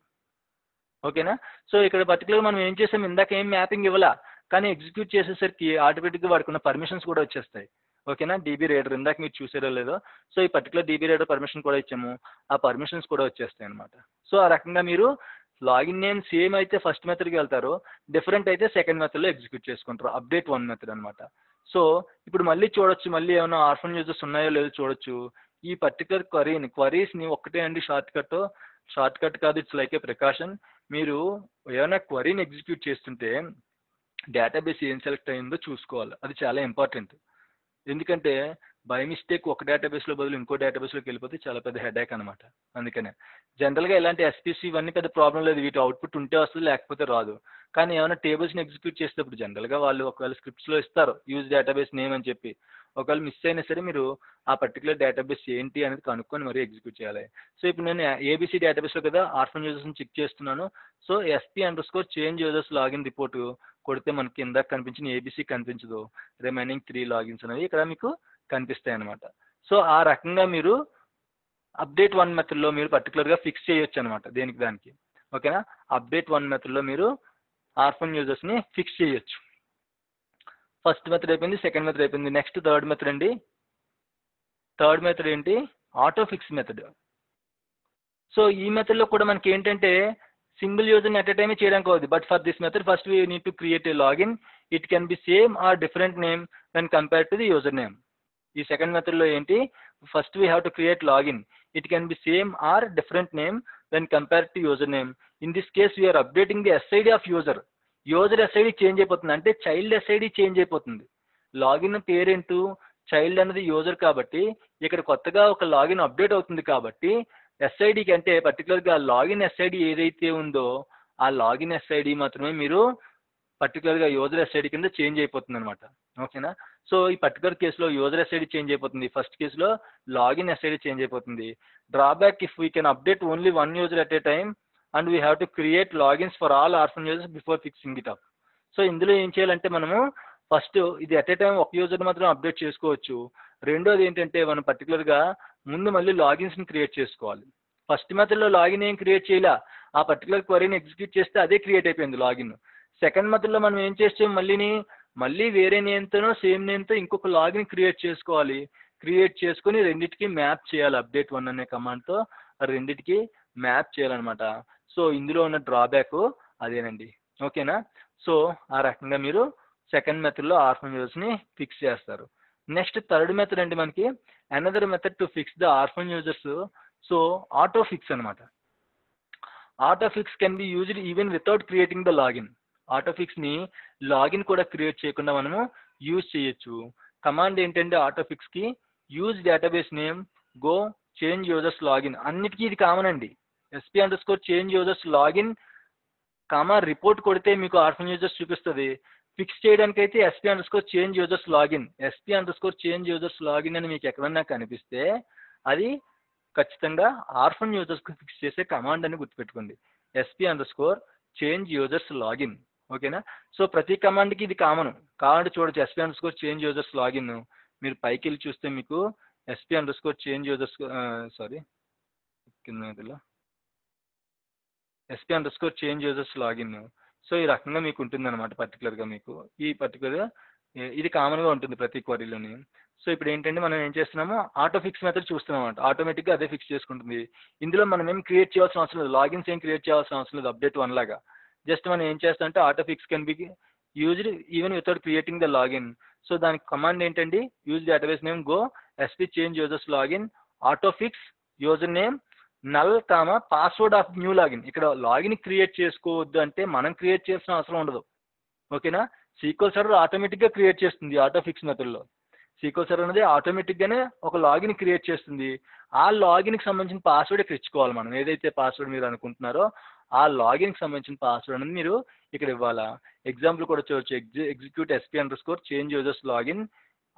ఓకేనా సో ఇక్కడ పర్టికులర్ మనం ఏం చేసాం? ఇందాక ఏం మ్యాపింగ్ ఇవ్వాలా? కానీ ఎగ్జిక్యూట్ చేసేసరికి ఆటోమేటిక్గా వాడుకున్న పర్మిషన్స్ కూడా వచ్చేస్తాయి. ఓకేనా? డీబీ రేడర్ ఇందాక మీరు చూసారో లేదో. సో ఈ పర్టికులర్ డీబీ రేడర్ పర్మిషన్ కూడా ఇచ్చాము. ఆ పర్మిషన్స్ కూడా వచ్చేస్తాయి అనమాట సో ఆ రకంగా మీరు లాగిన్ నేమ్ సేమ్ అయితే ఫస్ట్ మెథడ్కి వెళ్తారు. డిఫరెంట్ అయితే సెకండ్ మెథడ్లో ఎగ్జిక్యూట్ చేసుకుంటారు. అప్డేట్ వన్ మెథడ్ అనమాట సో ఇప్పుడు మళ్ళీ చూడొచ్చు. మళ్ళీ ఏమైనా ఆర్ఫన్ యూజర్స్ ఉన్నాయో లేదో చూడొచ్చు. ఈ పర్టికులర్ క్వరీని క్వరీస్ని ఒక్కటే అండి షార్ట్ కట్ షార్ట్ కట్ కాదు ఇట్స్ లైక్ ఏ ప్రికాషన్ మీరు ఏమైనా క్వరీని ఎగ్జిక్యూట్ చేస్తుంటే డేటాబేస్ ఏం సెలెక్ట్ అయిందో చూసుకోవాలి. అది చాలా ఇంపార్టెంట్ ఎందుకంటే బై మిస్టేక్ ఒక డేటాబేస్లో బదులు ఇంకో డేటాబేస్లోకి వెళ్ళిపోతే చాలా పెద్ద హెడేక్ అనమాట అందుకనే. జనరల్గా ఇలాంటి ఎస్పీసీ ఇవన్నీ పెద్ద ప్రాబ్లం లేదు. వీటి అవుట్పుట్ ఉంటే వస్తుంది లేకపోతే రాదు. కానీ ఏమైనా టేబుల్స్ని ఎగ్జిక్యూట్ చేసేటప్పుడు జనరల్గా వాళ్ళు ఒకవేళ స్క్రిప్ట్స్లో ఇస్తారు యూజ్ డేటాబేస్ నేమ్ అని చెప్పి. ఒకవేళ మిస్ అయినా సరే మీరు ఆ పర్టికులర్ డేటాబేస్ ఏంటి అనేది కనుక్కొని మరీ ఎగ్జిక్యూట్ చేయాలి. సో ఇప్పుడు నేను ఏబీసీ డేటాబేస్లో కదా ఆర్ఫన్ యూజర్స్ని చెక్ చేస్తున్నాను. So SP underscore change users login report కొడితే మనకి ఇందాక కనిపించిన ఏబీసీ కనిపించదు. రిమైనింగ్ త్రీ లాగిన్స్ అనేవి. ఇక్కడ మీకు కనిపిస్తాయి అనమాట సో ఆ రకంగా మీరు అప్డేట్ వన్ మెథడ్లో మీరు పర్టికులర్గా ఫిక్స్ చేయొచ్చు అనమాట దేనికి దానికి. ఓకేనా? అప్డేట్ వన్ మెథడ్లో మీరు ఆర్ఫన్ యూజర్స్ని ఫిక్స్ చేయొచ్చు. ఫస్ట్ మెథడ్ అయిపోయింది సెకండ్ మెథడ్ అయిపోయింది నెక్స్ట్ థర్డ్ మెథడ్ అండి. థర్డ్ మెథడ్ ఏంటి? Auto fix method. సో ఈ మెథడ్లో కూడా మనకి ఏంటంటే సింగిల్ యూజర్ని అట్ ఎ టైమే చేయడానికి అవుతుంది but for this method first we need to create a login. It can be same or different name when compare to the user name. ఈ second మెథడ్లో ఏంటి? First we have to create login it can be same or different name when compare to user name in this case we are updating the SID of user user SID change అయిపోతుంది. అంటే child SID change అయిపోతుంది. Login parent? Child అనేది user కాబట్టి ఇక్కడ కొత్తగా ఒక login update అవుతుంది కాబట్టి ఎస్ఐడికి అంటే పర్టికులర్గా లాగిన్ ఎస్ఐడి ఏదైతే ఉందో ఆ లాగిన్ ఎస్ఐడి మాత్రమే మీరు పర్టికులర్గా యూజర్ ఎస్ఐడి కింద చేంజ్ అయిపోతుంది అనమాట ఓకేనా? సో ఈ పర్టికులర్ కేసులో యూజర్ ఎస్ఐడి చేంజ్ అయిపోతుంది. ఫస్ట్ కేసులో లాగిన్ ఎస్ఐడి చేంజ్ అయిపోతుంది. Drawback if we can update only one user at a time and we have to create logins for all orphan users before fixing it up. So ఇందులో ఏం చేయాలంటే మనము first ఇది at a time ఒక user మాత్రం update చేసుకోవచ్చు. రెండోది ఏంటంటే మనం పర్టికులర్గా ముందు మళ్ళీ లాగిన్స్ని క్రియేట్ చేసుకోవాలి. ఫస్ట్ మెథడ్లో లాగిన్ ఏం క్రియేట్ చేయలే? ఆ పర్టికులర్ క్వరీని ఎగ్జిక్యూట్ చేస్తే అదే క్రియేట్ అయిపోయింది లాగిన్. సెకండ్ మెథడ్లో మనం ఏం చేస్తాం మళ్ళీని మళ్ళీ వేరే నేమ్తోనో సేమ్ నేమ్తో ఇంకొక లాగిన్ క్రియేట్ చేసుకోవాలి. క్రియేట్ చేసుకుని రెండింటికి మ్యాప్ చేయాలి అప్డేట్ వన్ అనే కమాండ్తో రెండింటికి మ్యాప్ చేయాలన్నమాట. సో ఇందులో ఉన్న డ్రాబ్యాక్ అదేనండి. ఓకేనా? సో ఆ రకంగా మీరు సెకండ్ మెథడ్లో ఆర్ఫన్ యూజర్స్ని ఫిక్స్ చేస్తారు. నెక్స్ట్ థర్డ్ మెథడ్ అండి మనకి. Another method to fix the orphan users so auto fix అనమాట auto fix can be used even without creating the login auto ఫిక్స్ని login కూడా క్రియేట్ చేయకుండా మనము యూజ్ చేయొచ్చు. కమాండ్ ఏంటంటే auto ఫిక్స్కి use database name go change users login అన్నిటికీ ఇది common అండి. SP underscore change users login comma report కొడితే మీకు ఆర్ఫన్ యూజర్స్ చూపిస్తుంది. ఫిక్స్ చేయడానికి అయితే SP underscore change users login. SP underscore change users login అని మీకు ఎక్కడన్నా కనిపిస్తే అది ఖచ్చితంగా ఆర్ఫన్ యూజర్స్కి ఫిక్స్ చేసే కమాండ్ అని గుర్తుపెట్టుకోండి. SP underscore change users login. ఓకేనా? సో ప్రతి కమాండ్కి ఇది కామన్. కావాలంటే చూడొచ్చు SP underscore change users login మీరు పైకి వెళ్ళి చూస్తే మీకు SP underscore change users sorry కింద ఇదిలో SP underscore change users login so ఈ రకంగా మీకు ఉంటుంది అనమాట పర్టికులర్గా మీకు. ఈ పర్టికులర్గా ఇది కామన్గా ఉంటుంది ప్రతి క్వరీలోని సో ఇప్పుడు ఏంటంటే మనం ఏం చేస్తున్నాము ఆటో ఫిక్స్ మెథడ్ చూస్తున్నాం అనమాట ఆటోమేటిక్గా అదే ఫిక్స్ చేసుకుంటుంది. ఇందులో మనం ఏం క్రియేట్ చేయాల్సిన అవసరం లేదు. లాగిన్స్ ఏం క్రియేట్ చేయాల్సిన అవసరం లేదు. అప్డేట్ వన్ లాగా. జస్ట్ మనం ఏం చేస్తామంటే auto fix can be used even without creating the login. So దానికి కమాండ్ ఏంటండి? Use database name go SP change users login auto fix user name null comma password of new login ఇక్కడ login create చేసుకోవద్దు అంటే మనం create చేసిన అవసరం ఉండదు. ఓకేనా? సీక్వల్ సర్వర్ ఆటోమేటిక్గా క్రియేట్ చేస్తుంది ఆటో ఫిక్స్ మెథడ్లో సీక్వల్ సర్వర్ అనేది ఆటోమేటిక్గానే ఒక లాగిన్ క్రియేట్ చేస్తుంది. ఆ లాగిన్కి సంబంధించిన పాస్వర్డ్ ఇక్కడ ఇచ్చుకోవాలి మనం. ఏదైతే పాస్వర్డ్ మీరు అనుకుంటున్నారో ఆ లాగిన్కి సంబంధించిన పాస్వర్డ్ అనేది మీరు ఇక్కడ ఇవ్వాలా? ఎగ్జాంపుల్ కూడా చూడొచ్చు. Exe execute SP underscore change users login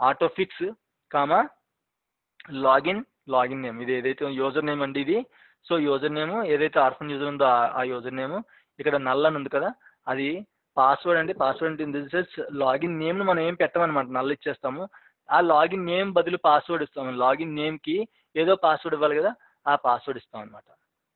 auto fix comma login login name ఇది ఏదైతే యూజర్ నేమ్ అండి ఇది. సో యూజర్ నేమ్ ఏదైతే ఆర్ఫన్ యూజర్ ఉందో ఆ యూజర్ నేమ్ ఇక్కడ నల్ అని ఉంది కదా? అది పాస్వర్డ్ అండి. పాస్వర్డ్ అంటే ఇన్ దిస్ లాగిన్ నేమ్ను మనం ఏం పెట్టమన్నమాట నల్ ఇచ్చేస్తాము. ఆ లాగిన్ నేమ్ బదులు పాస్వర్డ్ ఇస్తాం. లాగిన్ నేమ్కి ఏదో పాస్వర్డ్ ఇవ్వాలి కదా ఆ పాస్వర్డ్ ఇస్తాం అనమాట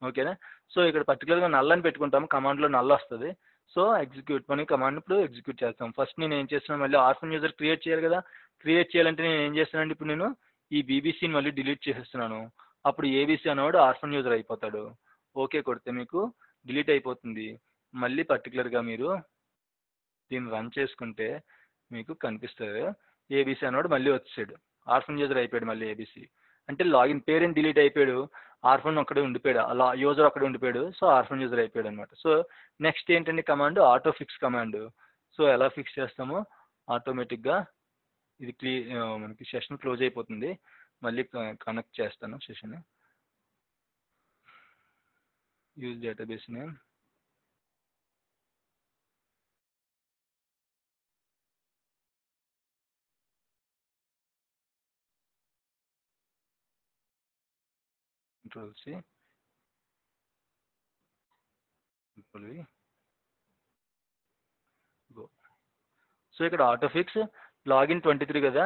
ఓకేనా సో ఇక్కడ పర్టికులర్గా నల్ అని పెట్టుకుంటాము కమాండ్లో నల్ వస్తుంది. సో ఎగ్జిక్యూట్ మనం కమాండ్ ఇప్పుడు ఎగ్జిక్యూట్ చేస్తాం. ఫస్ట్ నేను ఏం చేస్తున్నాను మళ్ళీ ఆర్ఫన్ యూజర్ క్రియేట్ చేయాలి కదా. క్రియేట్ చేయాలంటే నేను ఏం చేస్తున్నాను ఇప్పుడు నేను ఈ బీబీసీని మళ్ళీ డిలీట్ చేసేస్తున్నాను. అప్పుడు ఏబీసీ అనేవాడు ఆర్ఫన్ యూజర్ అయిపోతాడు. ఓకే కొడితే మీకు డిలీట్ అయిపోతుంది. మళ్ళీ పర్టికులర్గా మీరు దీన్ని రన్ చేసుకుంటే మీకు కనిపిస్తుంది. ఏబీసీ అనేవాడు మళ్ళీ వచ్చాడు ఆర్ఫన్ యూజర్ అయిపోయాడు మళ్ళీ ఏబీసీ అంటే లాగిన్ పేరెంట్ డిలీట్ అయిపోయాడు. ఆర్ఫన్ అక్కడే ఉండిపోయాడు. అలా యూజర్ ఒక్కడే ఉండిపోయాడు. సో ఆర్ఫన్ యూజర్ అయిపోయాడు అనమాట సో నెక్స్ట్ ఏంటంటే command auto fix command. So ఎలా ఫిక్స్ చేస్తామో ఆటోమేటిక్గా ఇది క్లీ మనకి సెషన్ క్లోజ్ అయిపోతుంది. మళ్ళీ కనెక్ట్ చేస్తాను session. Use database name. Control C control V go so ఇక్కడ ఆటోఫిక్స్ లాగిన్ ట్వంటీ త్రీ కదా?